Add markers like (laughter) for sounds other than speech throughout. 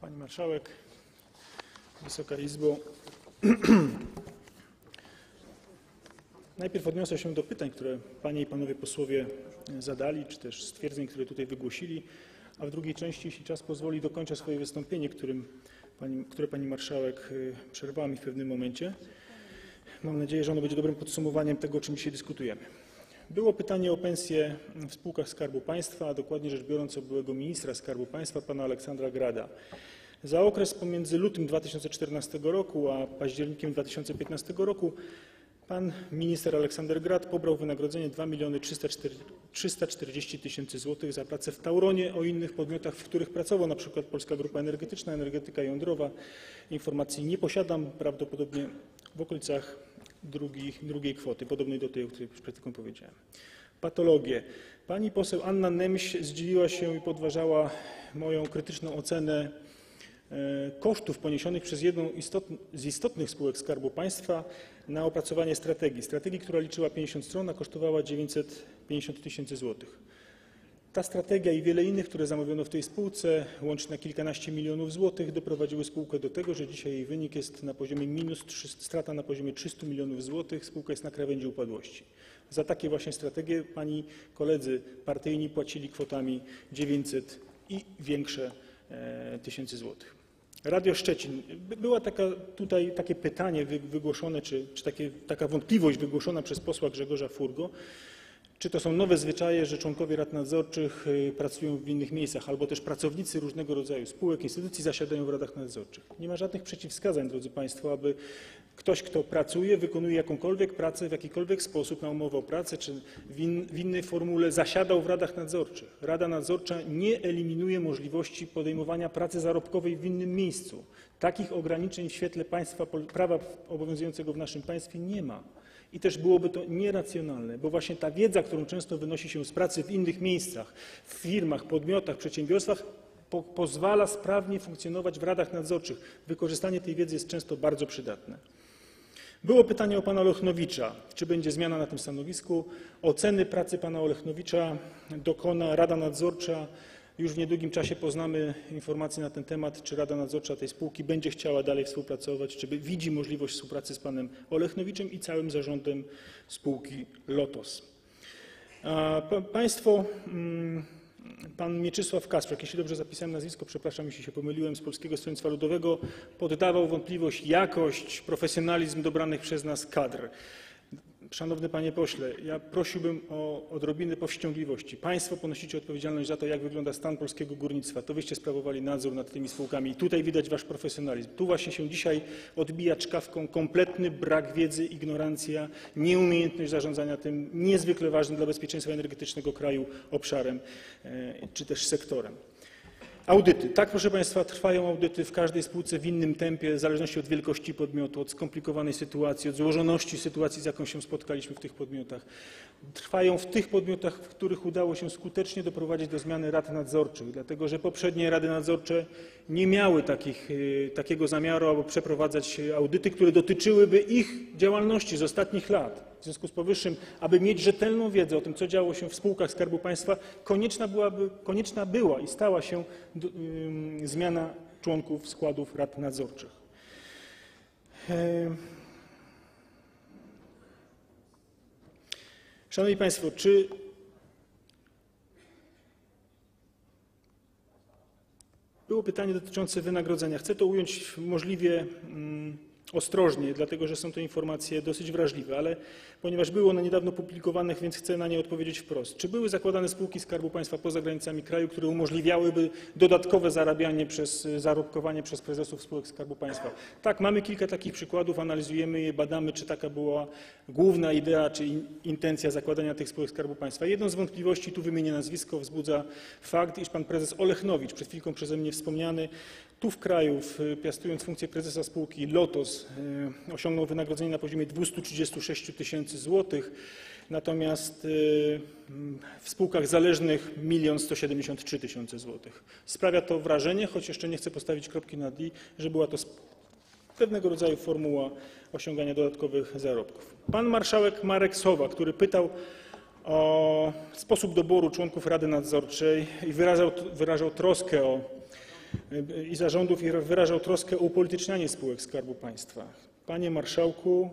Pani Marszałek, Wysoka Izbo. (clears throat) Najpierw odniosę się do pytań, które Panie i Panowie posłowie zadali, czy też stwierdzeń, które tutaj wygłosili, a w drugiej części, jeśli czas pozwoli, dokończę swoje wystąpienie, którym pani, które Pani Marszałek y, przerwała mi w pewnym momencie. Mam nadzieję, że ono będzie dobrym podsumowaniem tego, o czym dzisiaj dyskutujemy. Było pytanie o pensje w spółkach Skarbu Państwa, a dokładnie rzecz biorąc o byłego ministra Skarbu Państwa, pana Aleksandra Grada. Za okres pomiędzy lutym 2014 roku a październikiem 2015 roku pan minister Aleksander Grad pobrał wynagrodzenie 2 miliony 340 tysięcy złotych za pracę w Tauronie o innych podmiotach, w których pracował, przykład Polska Grupa Energetyczna, Energetyka Jądrowa. Informacji nie posiadam, prawdopodobnie w okolicach drugich, drugiej kwoty, podobnej do tej, o której przed chwilą powiedziałem. Patologie. Pani poseł Anna Nemś zdziwiła się i podważała moją krytyczną ocenę e, kosztów poniesionych przez jedną z istotnych spółek Skarbu Państwa na opracowanie strategii. Strategii, która liczyła 50 stron, a kosztowała 950 tysięcy złotych. Ta strategia i wiele innych, które zamówiono w tej spółce, łącznie na kilkanaście milionów złotych, doprowadziły spółkę do tego, że dzisiaj jej wynik jest na poziomie minus, 300 strata na poziomie 300 milionów złotych. Spółka jest na krawędzi upadłości. Za takie właśnie strategie pani koledzy partyjni płacili kwotami 900 i większe e, tysięcy złotych. Radio Szczecin. By- Była taka tutaj takie pytanie wy- wygłoszone, czy, czy takie, taka wątpliwość wygłoszona przez posła Grzegorza Furgo, czy to są nowe zwyczaje, że członkowie rad nadzorczych y, pracują w innych miejscach, albo też pracownicy różnego rodzaju spółek, instytucji zasiadają w radach nadzorczych? Nie ma żadnych przeciwwskazań, drodzy Państwo, aby ktoś, kto pracuje, wykonuje jakąkolwiek pracę w jakikolwiek sposób na umowę o pracę, czy w, in, w innej formule zasiadał w radach nadzorczych. Rada nadzorcza nie eliminuje możliwości podejmowania pracy zarobkowej w innym miejscu. Takich ograniczeń w świetle państwa, prawa obowiązującego w naszym państwie nie ma. I też byłoby to nieracjonalne, bo właśnie ta wiedza, którą często wynosi się z pracy w innych miejscach, w firmach, podmiotach, przedsiębiorstwach, po, pozwala sprawnie funkcjonować w radach nadzorczych. Wykorzystanie tej wiedzy jest często bardzo przydatne. Było pytanie o pana Olechnowicza, czy będzie zmiana na tym stanowisku. Oceny pracy pana Olechnowicza dokona Rada Nadzorcza. Już w niedługim czasie poznamy informacje na ten temat, czy Rada Nadzorcza tej spółki będzie chciała dalej współpracować, czy widzi możliwość współpracy z panem Olechnowiczem i całym zarządem spółki Lotos. Państwo, mm, pan Mieczysław Kasprzak, jeśli dobrze zapisałem nazwisko, przepraszam, jeśli się pomyliłem, z Polskiego Stronnictwa Ludowego, poddawał wątpliwość jakość, profesjonalizm dobranych przez nas kadr. Szanowny panie pośle, ja prosiłbym o odrobinę powściągliwości. Państwo ponosicie odpowiedzialność za to, jak wygląda stan polskiego górnictwa. To wyście sprawowali nadzór nad tymi spółkami i tutaj widać wasz profesjonalizm. Tu właśnie się dzisiaj odbija czkawką kompletny brak wiedzy, ignorancja, nieumiejętność zarządzania tym niezwykle ważnym dla bezpieczeństwa energetycznego kraju obszarem e, czy też sektorem. Audyty. Tak, proszę Państwa, trwają audyty w każdej spółce w innym tempie, w zależności od wielkości podmiotu, od skomplikowanej sytuacji, od złożoności sytuacji, z jaką się spotkaliśmy w tych podmiotach. Trwają w tych podmiotach, w których udało się skutecznie doprowadzić do zmiany rad nadzorczych, dlatego że poprzednie rady nadzorcze nie miały takich, y, takiego zamiaru, aby przeprowadzać y, audyty, które dotyczyłyby ich działalności z ostatnich lat. W związku z powyższym, aby mieć rzetelną wiedzę o tym, co działo się w spółkach Skarbu Państwa, konieczna, byłaby, konieczna była i stała się ym, zmiana członków składów rad nadzorczych. Szanowni Państwo, czy było pytanie dotyczące wynagrodzenia? Chcę to ująć możliwie mm, ostrożnie, dlatego że są to informacje dosyć wrażliwe, ale ponieważ były one niedawno publikowane, więc chcę na nie odpowiedzieć wprost. Czy były zakładane spółki Skarbu Państwa poza granicami kraju, które umożliwiałyby dodatkowe zarabianie przez, zarobkowanie przez prezesów spółek Skarbu Państwa? Tak, mamy kilka takich przykładów, analizujemy je, badamy, czy taka była główna idea, czy in, intencja zakładania tych spółek Skarbu Państwa. Jedną z wątpliwości, tu wymienię nazwisko, wzbudza fakt, iż pan prezes Olechnowicz, przed chwilką przeze mnie wspomniany, tu w kraju, piastując funkcję prezesa spółki Lotos, y, osiągnął wynagrodzenie na poziomie 236 tysięcy złotych, natomiast mm, w spółkach zależnych 1 173 tysiące złotych. Sprawia to wrażenie, choć jeszcze nie chcę postawić kropki nad i, że była to pewnego rodzaju formuła osiągania dodatkowych zarobków. Pan marszałek Marek Sowa, który pytał o sposób doboru członków Rady Nadzorczej i wyrażał, wyrażał troskę o i zarządów i wyrażał troskę o upolitycznianie spółek Skarbu Państwa. Panie marszałku,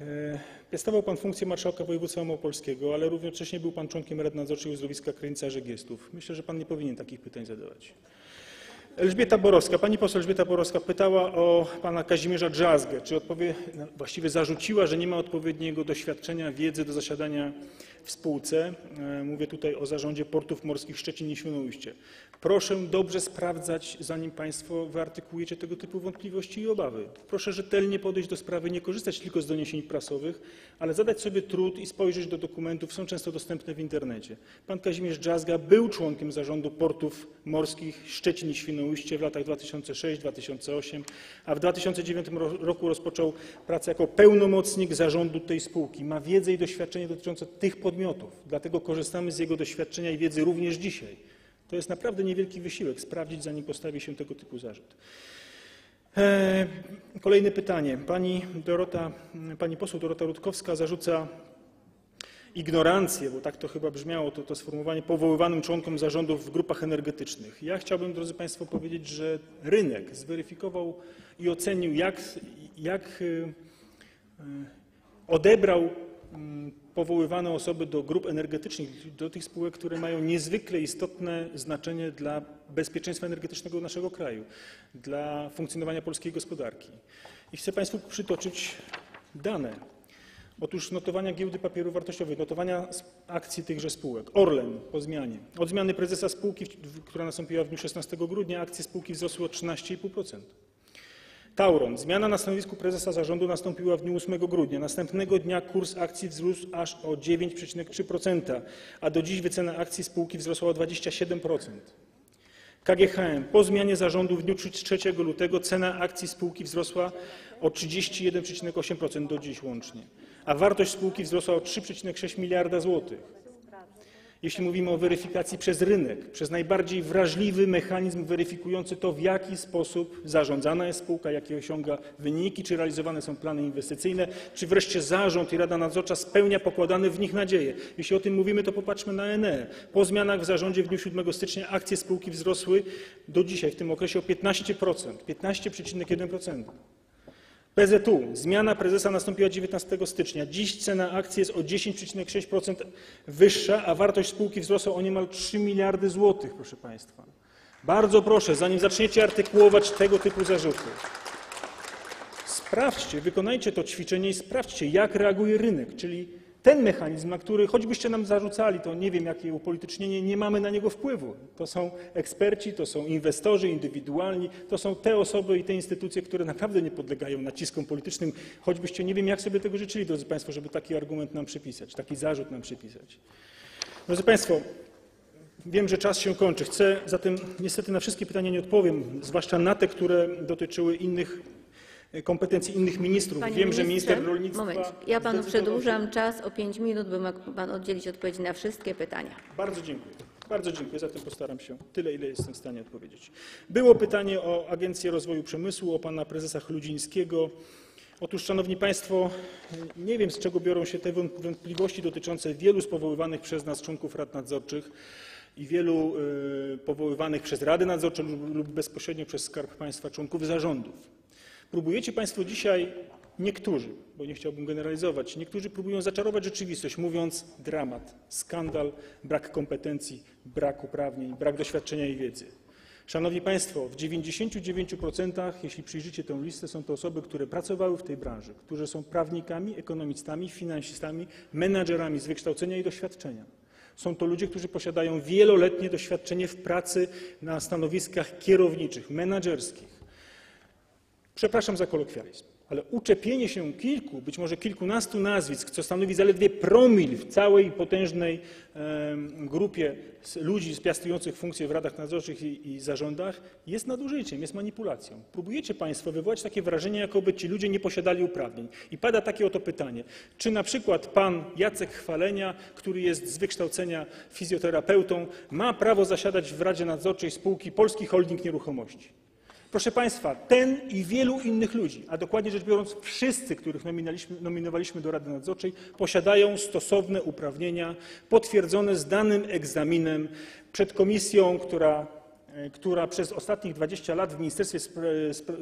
e, piastował pan funkcję marszałka województwa małopolskiego, ale równocześnie był pan członkiem Rady Nadzorczej Uzdrowiska Krańcarzy Giestów. Myślę, że pan nie powinien takich pytań zadawać. Elżbieta Borowska, pani poseł Elżbieta Borowska pytała o pana Kazimierza Drzazgę, czy odpowie, właściwie zarzuciła, że nie ma odpowiedniego doświadczenia, wiedzy do zasiadania w spółce. E, Mówię tutaj o zarządzie portów morskich Szczecin i Świnoujście. Proszę dobrze sprawdzać, zanim państwo wyartykułujecie tego typu wątpliwości i obawy. Proszę rzetelnie podejść do sprawy, nie korzystać tylko z doniesień prasowych, ale zadać sobie trud i spojrzeć do dokumentów, są często dostępne w internecie. Pan Kazimierz Drzazga był członkiem zarządu portów morskich Szczecin i Świnoujście w latach 2006-2008, a w 2009 ro- roku rozpoczął pracę jako pełnomocnik zarządu tej spółki. Ma wiedzę i doświadczenie dotyczące tych podmiotów, dlatego korzystamy z jego doświadczenia i wiedzy również dzisiaj. To jest naprawdę niewielki wysiłek sprawdzić, zanim postawi się tego typu zarzut. E, Kolejne pytanie. Pani, Dorota, pani poseł Dorota Rutkowska zarzuca ignorancję, bo tak to chyba brzmiało, to, to sformułowanie, powoływanym członkom zarządów w grupach energetycznych. Ja chciałbym, drodzy Państwo, powiedzieć, że rynek zweryfikował i ocenił, jak, jak y, y, odebrał mm, powoływane osoby do grup energetycznych, do tych spółek, które mają niezwykle istotne znaczenie dla bezpieczeństwa energetycznego naszego kraju, dla funkcjonowania polskiej gospodarki. I chcę Państwu przytoczyć dane. Otóż notowania giełdy papierów wartościowych, notowania akcji tychże spółek. Orlen po zmianie. Od zmiany prezesa spółki, która nastąpiła w dniu 16 grudnia, akcje spółki wzrosły o 13,5%. Tauron. Zmiana na stanowisku prezesa zarządu nastąpiła w dniu 8 grudnia. Następnego dnia kurs akcji wzrósł aż o 9,3%, a do dziś wycena akcji spółki wzrosła o 27%. KGHM. Po zmianie zarządu w dniu 3 lutego cena akcji spółki wzrosła o 31,8% do dziś łącznie, a wartość spółki wzrosła o 3,6 miliarda złotych. Jeśli mówimy o weryfikacji przez rynek, przez najbardziej wrażliwy mechanizm weryfikujący to, w jaki sposób zarządzana jest spółka, jakie osiąga wyniki, czy realizowane są plany inwestycyjne, czy wreszcie zarząd i Rada Nadzorcza spełnia pokładane w nich nadzieje. Jeśli o tym mówimy, to popatrzmy na Enea. Po zmianach w zarządzie w dniu 7 stycznia akcje spółki wzrosły do dzisiaj w tym okresie o 15%, 15,1%. PZU. Zmiana prezesa nastąpiła 19 stycznia. Dziś cena akcji jest o 10,6% wyższa, a wartość spółki wzrosła o niemal 3 miliardy złotych, proszę Państwa. Bardzo proszę, zanim zaczniecie artykułować tego typu zarzuty, sprawdźcie, wykonajcie to ćwiczenie i sprawdźcie, jak reaguje rynek, czyli ten mechanizm, na który choćbyście nam zarzucali, to nie wiem jakie upolitycznienie, nie mamy na niego wpływu. To są eksperci, to są inwestorzy indywidualni, to są te osoby i te instytucje, które naprawdę nie podlegają naciskom politycznym, choćbyście nie wiem jak sobie tego życzyli, drodzy Państwo, żeby taki argument nam przypisać, taki zarzut nam przypisać. Drodzy Państwo, Wiem, że czas się kończy. Chcę zatem niestety na wszystkie pytania nie odpowiem, zwłaszcza na te, które dotyczyły innych kompetencji innych ministrów. Panie Wiem, że minister rolnictwa. Moment, ja panu przedłużam czas o 5 minut, by mógł pan oddzielić odpowiedzi na wszystkie pytania. Bardzo dziękuję. Bardzo dziękuję, zatem postaram się tyle, ile jestem w stanie odpowiedzieć. Było pytanie o Agencję Rozwoju Przemysłu, o pana prezesa Chludzińskiego. Otóż, szanowni państwo, nie wiem z czego biorą się te wąt- wątpliwości dotyczące wielu z powoływanych przez nas członków rad nadzorczych i wielu y, powoływanych przez rady nadzorcze lub, lub bezpośrednio przez Skarb Państwa członków zarządów. Próbujecie Państwo dzisiaj, niektórzy, bo nie chciałbym generalizować, niektórzy próbują zaczarować rzeczywistość, mówiąc dramat, skandal, brak kompetencji, brak uprawnień, brak doświadczenia i wiedzy. Szanowni Państwo, w 99%, jeśli przyjrzycie tę listę, są to osoby, które pracowały w tej branży, którzy są prawnikami, ekonomistami, finansistami, menadżerami z wykształcenia i doświadczenia. Są to ludzie, którzy posiadają wieloletnie doświadczenie w pracy na stanowiskach kierowniczych, menadżerskich. Przepraszam za kolokwializm, ale uczepienie się kilku, być może kilkunastu nazwisk, co stanowi zaledwie promil w całej potężnej grupie ludzi piastujących funkcje w radach nadzorczych i zarządach, jest nadużyciem, jest manipulacją. Próbujecie Państwo wywołać takie wrażenie, jakoby ci ludzie nie posiadali uprawnień. I pada takie oto pytanie, czy na przykład pan Jacek Chwalenia, który jest z wykształcenia fizjoterapeutą, ma prawo zasiadać w Radzie Nadzorczej spółki Polski Holding Nieruchomości? Proszę Państwa, ten i wielu innych ludzi, a dokładnie rzecz biorąc wszyscy, których nominowaliśmy do Rady Nadzorczej, posiadają stosowne uprawnienia potwierdzone zdanym egzaminem przed komisją, która która przez ostatnich 20 lat w Ministerstwie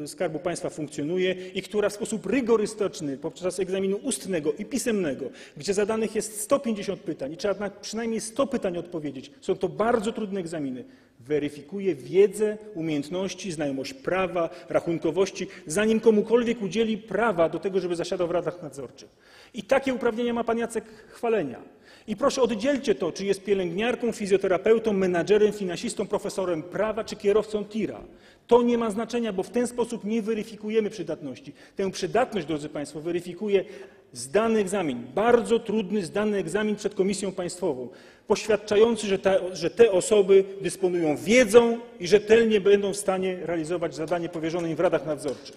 Skarbu Państwa funkcjonuje i która w sposób rygorystyczny podczas egzaminu ustnego i pisemnego, gdzie zadanych jest 150 pytań i trzeba na przynajmniej 100 pytań odpowiedzieć, są to bardzo trudne egzaminy, weryfikuje wiedzę, umiejętności, znajomość prawa, rachunkowości, zanim komukolwiek udzieli prawa do tego, żeby zasiadał w radach nadzorczych. I takie uprawnienia ma pan Jacek Chwalenia. I proszę oddzielcie to, czy jest pielęgniarką, fizjoterapeutą, menadżerem, finansistą, profesorem prawa czy kierowcą tira. To nie ma znaczenia, bo w ten sposób nie weryfikujemy przydatności. Tę przydatność, drodzy Państwo, weryfikuje zdany egzamin, bardzo trudny zdany egzamin przed Komisją Państwową, poświadczający, że, ta, że te osoby dysponują wiedzą i rzetelnie będą w stanie realizować zadanie powierzone im w radach nadzorczych.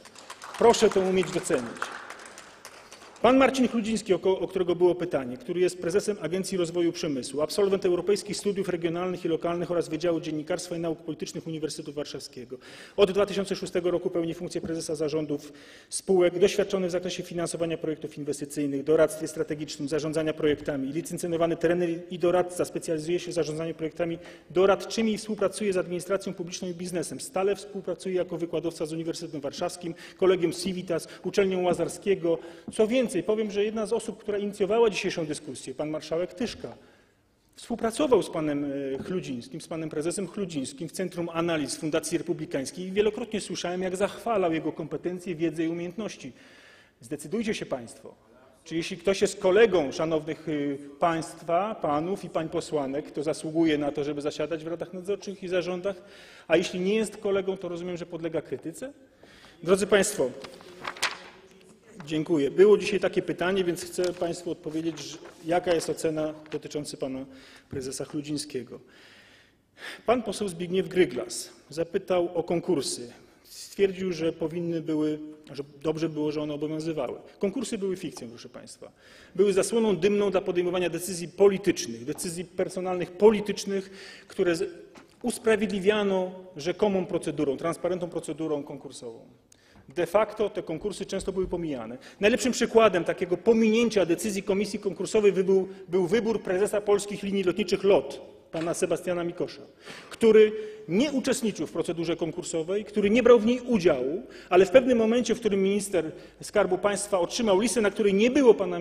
Proszę to umieć docenić. Pan Marcin Chludziński, o, którego było pytanie, który jest prezesem Agencji Rozwoju Przemysłu, absolwent Europejskich Studiów Regionalnych i Lokalnych oraz Wydziału Dziennikarstwa i Nauk Politycznych Uniwersytetu Warszawskiego. Od 2006 roku pełni funkcję prezesa zarządów spółek, doświadczony w zakresie finansowania projektów inwestycyjnych, doradztwie strategicznym, zarządzania projektami, licencjonowany trener i doradca, specjalizuje się w zarządzaniu projektami doradczymi i współpracuje z administracją publiczną i biznesem. Stale współpracuje jako wykładowca z Uniwersytetem Warszawskim, Kolegium Civitas, Uczelnią Łazarskiego. Co więcej, powiem, że jedna z osób, która inicjowała dzisiejszą dyskusję, pan marszałek Tyszka, Współpracował z panem e, Chludzińskim, z panem prezesem Chludzińskim w Centrum Analiz Fundacji Republikańskiej i wielokrotnie słyszałem, jak zachwalał jego kompetencje, wiedzę i umiejętności. Zdecydujcie się państwo, czy jeśli ktoś jest kolegą szanownych y, państwa, panów i pań posłanek, to zasługuje na to, żeby zasiadać w radach nadzorczych i zarządach, a jeśli nie jest kolegą, to rozumiem, że podlega krytyce? Drodzy Państwo, Dziękuję. Było dzisiaj takie pytanie, więc chcę Państwu odpowiedzieć, jaka jest ocena dotycząca pana prezesa Chludzińskiego. Pan poseł Zbigniew Gryglas zapytał o konkursy. Stwierdził, że powinny były, że dobrze było, że one obowiązywały. Konkursy były fikcją, proszę Państwa. Były zasłoną dymną dla podejmowania decyzji politycznych, decyzji personalnych politycznych, które usprawiedliwiano rzekomą procedurą, transparentną procedurą konkursową. De facto te konkursy często były pomijane. Najlepszym przykładem takiego pominięcia decyzji komisji konkursowej był, był wybór prezesa polskich linii lotniczych LOT, pana Sebastiana Mikosza, który nie uczestniczył w procedurze konkursowej, który nie brał w niej udziału, ale w pewnym momencie, w którym minister Skarbu Państwa otrzymał listę, na której nie było pana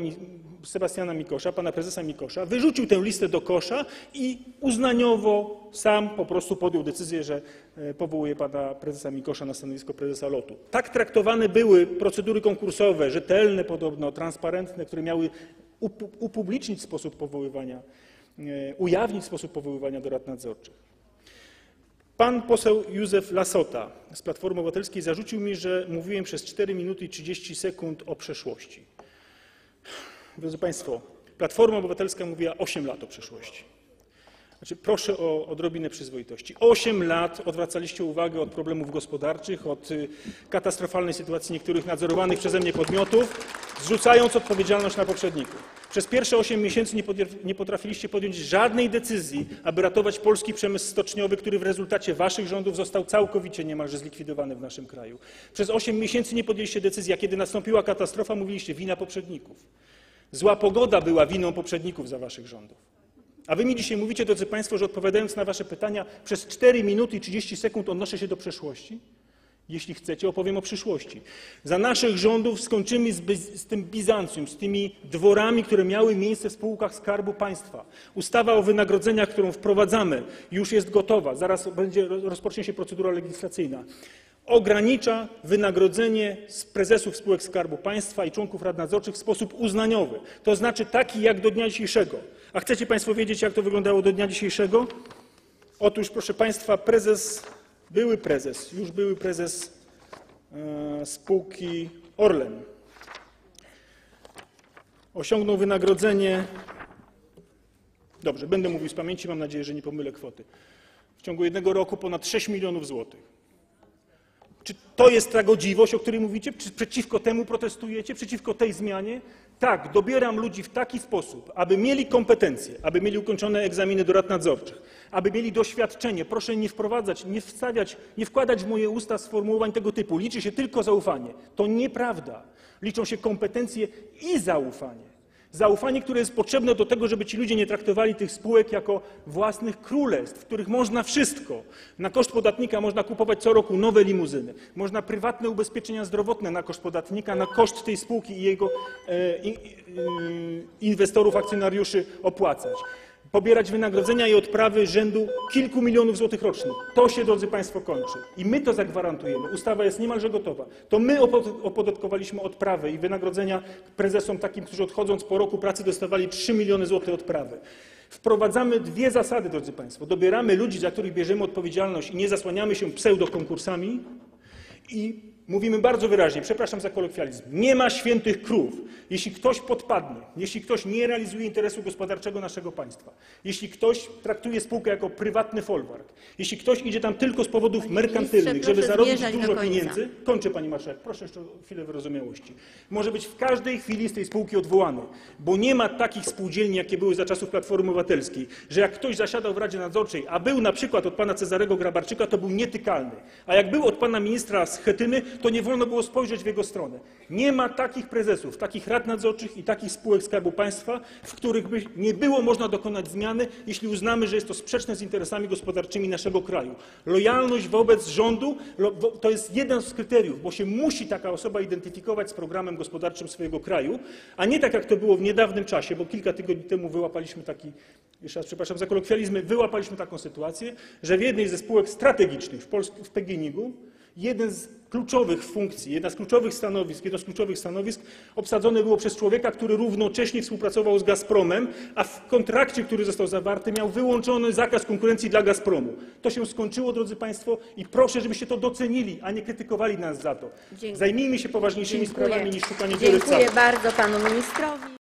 Sebastiana Mikosza, pana prezesa Mikosza, wyrzucił tę listę do kosza i uznaniowo sam po prostu podjął decyzję, że e, powołuje pana prezesa Mikosza na stanowisko prezesa lotu. Tak traktowane były procedury konkursowe, rzetelne podobno, transparentne, które miały upu- upublicznić sposób powoływania, ujawnić sposób powoływania do rad nadzorczych. Pan poseł Józef Lasota z Platformy Obywatelskiej zarzucił mi, że mówiłem przez 4 minuty i 30 sekund o przeszłości. Drodzy Państwo, Platforma Obywatelska mówiła 8 lat o przeszłości. Znaczy, proszę o odrobinę przyzwoitości. 8 lat odwracaliście uwagę od problemów gospodarczych, od y, katastrofalnej sytuacji niektórych nadzorowanych przeze mnie podmiotów, zrzucając odpowiedzialność na poprzedników. Przez pierwsze 8 miesięcy nie potrafiliście podjąć żadnej decyzji, aby ratować polski przemysł stoczniowy, który w rezultacie waszych rządów został całkowicie niemalże zlikwidowany w naszym kraju. Przez 8 miesięcy nie podjęliście decyzji, a kiedy nastąpiła katastrofa, mówiliście wina poprzedników. Zła pogoda była winą poprzedników za waszych rządów. A wy mi dzisiaj mówicie, drodzy Państwo, że odpowiadając na wasze pytania przez 4 minuty i 30 sekund odnoszę się do przeszłości? Jeśli chcecie, opowiem o przyszłości. Za naszych rządów skończymy z, z tym Bizancjum, z tymi dworami, które miały miejsce w spółkach Skarbu Państwa. Ustawa o wynagrodzeniach, którą wprowadzamy, już jest gotowa. Zaraz będzie, rozpocznie się procedura legislacyjna. Ogranicza wynagrodzenie z prezesów spółek Skarbu Państwa i członków rad nadzorczych w sposób uznaniowy. To znaczy taki jak do dnia dzisiejszego. A chcecie Państwo wiedzieć, jak to wyglądało do dnia dzisiejszego? Otóż, proszę Państwa, prezes, były prezes, już były prezes e, spółki Orlen osiągnął wynagrodzenie, dobrze, będę mówił z pamięci, mam nadzieję, że nie pomylę kwoty, w ciągu jednego roku ponad 6 milionów złotych. Czy to jest ta godziwość, o której mówicie? Czy przeciwko temu protestujecie? Przeciwko tej zmianie? Tak, dobieram ludzi w taki sposób, aby mieli kompetencje, aby mieli ukończone egzaminy do rad nadzorczych, aby mieli doświadczenie. Proszę nie wprowadzać, nie wstawiać, nie wkładać w moje usta sformułowań tego typu. Liczy się tylko zaufanie. To nieprawda. Liczą się kompetencje i zaufanie. Zaufanie, które jest potrzebne do tego, żeby ci ludzie nie traktowali tych spółek jako własnych królestw, w których można wszystko. Na koszt podatnika można kupować co roku nowe limuzyny, można prywatne ubezpieczenia zdrowotne na koszt podatnika, na koszt tej spółki i jego e, i, y, inwestorów, akcjonariuszy opłacać. Pobierać wynagrodzenia i odprawy rzędu kilku milionów złotych rocznie. To się, drodzy Państwo, kończy. I my to zagwarantujemy. Ustawa jest niemalże gotowa. To my opo- opodatkowaliśmy odprawy i wynagrodzenia prezesom takim, którzy odchodząc po roku pracy dostawali 3 miliony złotych odprawy. Wprowadzamy dwie zasady, drodzy Państwo. Dobieramy ludzi, za których bierzemy odpowiedzialność i nie zasłaniamy się pseudokonkursami, i mówimy bardzo wyraźnie, przepraszam za kolokwializm, nie ma świętych krów. Jeśli ktoś podpadnie, jeśli ktoś nie realizuje interesu gospodarczego naszego państwa, jeśli ktoś traktuje spółkę jako prywatny folwark, jeśli ktoś idzie tam tylko z powodów merkantylnych, żeby zarobić dużo pieniędzy, kończę pani marszałek, proszę jeszcze o chwilę wyrozumiałości, może być w każdej chwili z tej spółki odwołany, bo nie ma takich spółdzielni, jakie były za czasów Platformy Obywatelskiej, że jak ktoś zasiadał w Radzie Nadzorczej, a był na przykład od pana Cezarego Grabarczyka, to był nietykalny, a jak był od pana ministra Schetyny, to nie wolno było spojrzeć w jego stronę. Nie ma takich prezesów, takich rad nadzorczych i takich spółek Skarbu Państwa, w których by nie było można dokonać zmiany, jeśli uznamy, że jest to sprzeczne z interesami gospodarczymi naszego kraju. Lojalność wobec rządu to jest jeden z kryteriów, bo się musi taka osoba identyfikować z programem gospodarczym swojego kraju, a nie tak jak to było w niedawnym czasie, bo kilka tygodni temu wyłapaliśmy taki, jeszcze raz przepraszam za kolokwializmy, wyłapaliśmy taką sytuację, że w jednej ze spółek strategicznych w, Polsk- w jeden z kluczowych funkcji, jedna z kluczowych stanowisk, jedno z kluczowych stanowisk obsadzone było przez człowieka, który równocześnie współpracował z Gazpromem, a w kontrakcie, który został zawarty, miał wyłączony zakaz konkurencji dla Gazpromu. To się skończyło, drodzy Państwo, i proszę, żebyście to docenili, a nie krytykowali nas za to. Dziękuję. Zajmijmy się poważniejszymi Dziękuję. sprawami niż szukanie dziury w Dziękuję bardzo panu ministrowi.